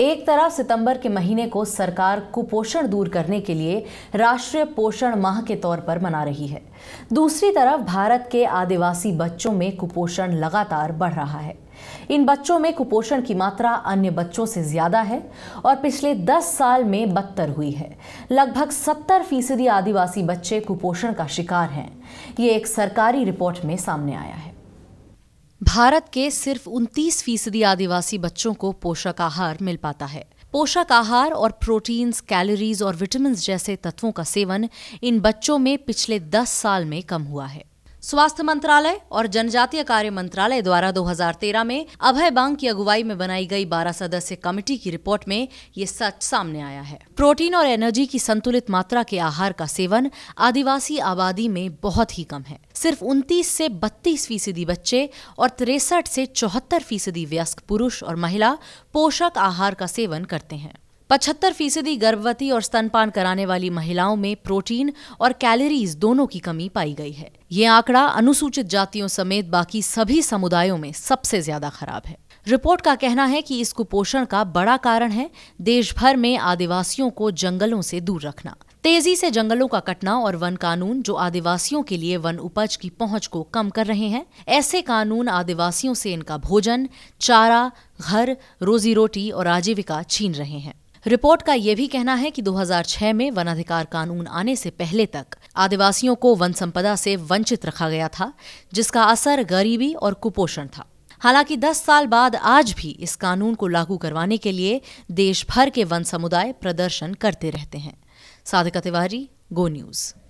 एक तरफ़ सितंबर के महीने को सरकार कुपोषण दूर करने के लिए राष्ट्रीय पोषण माह के तौर पर मना रही है। दूसरी तरफ़ भारत के आदिवासी बच्चों में कुपोषण लगातार बढ़ रहा है। इन बच्चों में कुपोषण की मात्रा अन्य बच्चों से ज़्यादा है और पिछले 10 साल में बदतर हुई है। लगभग 70 फ़ीसदी आदिवासी बच्चे कुपोषण का शिकार हैं। ये एक सरकारी रिपोर्ट में सामने आया है। भारत के सिर्फ़ 29 फ़ीसदी आदिवासी बच्चों को पोषक आहार मिल पाता है। पोषक आहार और प्रोटीन्स, कैलोरीज और विटामिन जैसे तत्वों का सेवन इन बच्चों में पिछले 10 साल में कम हुआ है। स्वास्थ्य मंत्रालय और जनजातीय कार्य मंत्रालय द्वारा 2013 में अभय बांग की अगुवाई में बनाई गई 12 सदस्य कमेटी की रिपोर्ट में ये सच सामने आया है। प्रोटीन और एनर्जी की संतुलित मात्रा के आहार का सेवन आदिवासी आबादी में बहुत ही कम है। सिर्फ़ 29 से 32 फ़ीसदी बच्चे और तिरसठ से चौहत्तर फ़ीसदी वयस्क पुरुष और महिला पोषक आहार का सेवन करते हैं। पचहत्तर फ़ीसदी गर्भवती और स्तनपान कराने वाली महिलाओं में प्रोटीन और कैलोरीज दोनों की कमी पाई गई है। ये आंकड़ा अनुसूचित जातियों समेत बाकी सभी समुदायों में सबसे ज़्यादा खराब है। रिपोर्ट का कहना है कि इस कुपोषण का बड़ा कारण है देश भर में आदिवासियों को जंगलों से दूर रखना। तेज़ी से जंगलों का कटना और वन कानून जो आदिवासियों के लिए वन उपज की पहुँच को कम कर रहे हैं, ऐसे कानून आदिवासियों से इनका भोजन, चारा, घर, रोजी रोटी और आजीविका छीन रहे हैं। रिपोर्ट का यह भी कहना है कि 2006 में वन अधिकार कानून आने से पहले तक आदिवासियों को वन संपदा से वंचित रखा गया था, जिसका असर गरीबी और कुपोषण था। हालाँकि 10 साल बाद आज भी इस कानून को लागू करवाने के लिए देश भर के वन समुदाय प्रदर्शन करते रहते हैं। Sadhka Tiwari, go news.